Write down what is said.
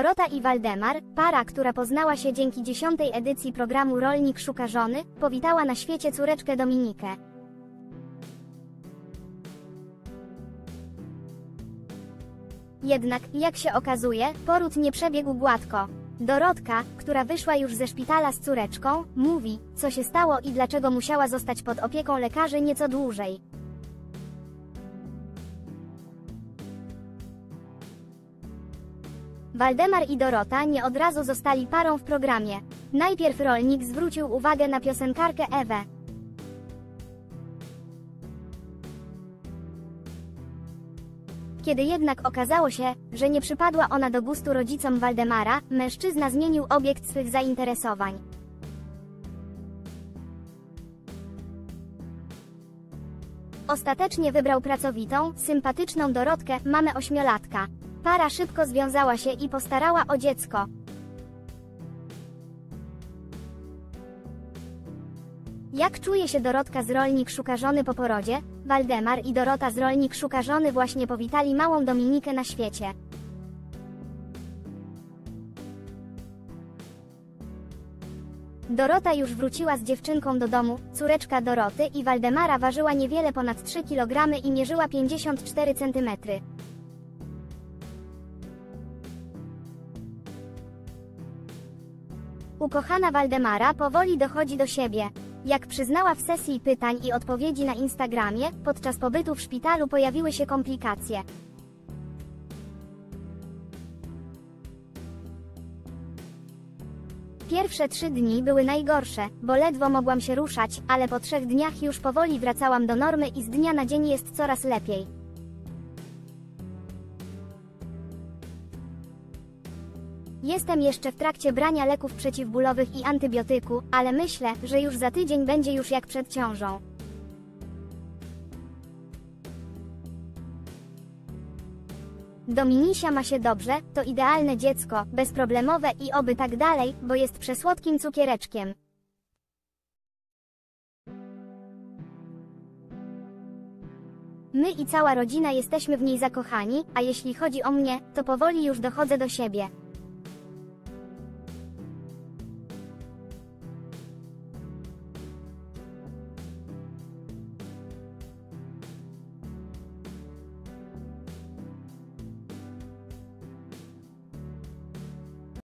Dorota i Waldemar, para, która poznała się dzięki dziesiątej edycji programu Rolnik Szuka Żony, powitała na świecie córeczkę Dominikę. Jednak, jak się okazuje, poród nie przebiegł gładko. Dorotka, która wyszła już ze szpitala z córeczką, mówi, co się stało i dlaczego musiała zostać pod opieką lekarzy nieco dłużej. Waldemar i Dorota nie od razu zostali parą w programie. Najpierw rolnik zwrócił uwagę na piosenkarkę Ewę. Kiedy jednak okazało się, że nie przypadła ona do gustu rodzicom Waldemara, mężczyzna zmienił obiekt swych zainteresowań. Ostatecznie wybrał pracowitą, sympatyczną Dorotkę, mamę ośmiolatka. Para szybko związała się i postarała o dziecko. Jak czuje się Dorotka z Rolnik szuka żony po porodzie? Waldemar i Dorota z Rolnik szuka żony właśnie powitali małą Dominikę na świecie. Dorota już wróciła z dziewczynką do domu, córeczka Doroty i Waldemara ważyła niewiele ponad 3 kg i mierzyła 54 cm. Ukochana Waldemara powoli dochodzi do siebie. Jak przyznała w sesji pytań i odpowiedzi na Instagramie, podczas pobytu w szpitalu pojawiły się komplikacje. Pierwsze trzy dni były najgorsze, bo ledwo mogłam się ruszać, ale po trzech dniach już powoli wracałam do normy i z dnia na dzień jest coraz lepiej. Jestem jeszcze w trakcie brania leków przeciwbólowych i antybiotyku, ale myślę, że już za tydzień będzie już jak przed ciążą. Dominisia ma się dobrze, to idealne dziecko, bezproblemowe i oby tak dalej, bo jest przesłodkim cukiereczkiem. My i cała rodzina jesteśmy w niej zakochani, a jeśli chodzi o mnie, to powoli już dochodzę do siebie.